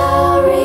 Sorry.